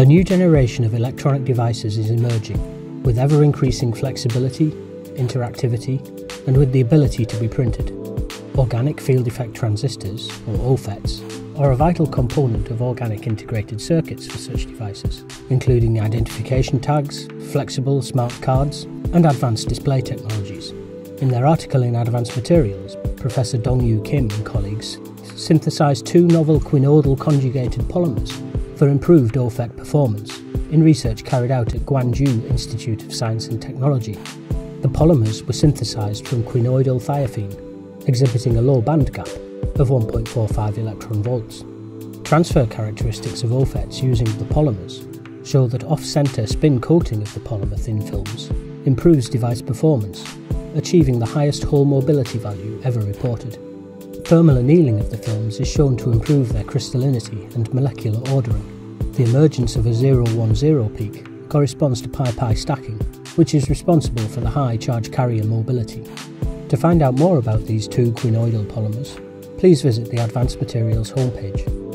A new generation of electronic devices is emerging, with ever increasing flexibility, interactivity, and with the ability to be printed. Organic field effect transistors, or OFETs, are a vital component of organic integrated circuits for such devices, including identification tags, flexible smart cards, and advanced display technologies. In their article in Advanced Materials, Professor Dongyu Kim and colleagues synthesized two novel quinoidal conjugated polymers for improved OFET performance in research carried out at Gwangju Institute of Science and Technology. The polymers were synthesized from quinoidal thiophene, exhibiting a low band gap of 1.45 electron volts. Transfer characteristics of OFETs using the polymers show that off-center spin coating of the polymer thin films improves device performance, achieving the highest hole mobility value ever reported. Thermal annealing of the films is shown to improve their crystallinity and molecular ordering. The emergence of a 010 peak corresponds to pi-pi stacking, which is responsible for the high charge carrier mobility. To find out more about these two quinoidal polymers, please visit the Advanced Materials homepage.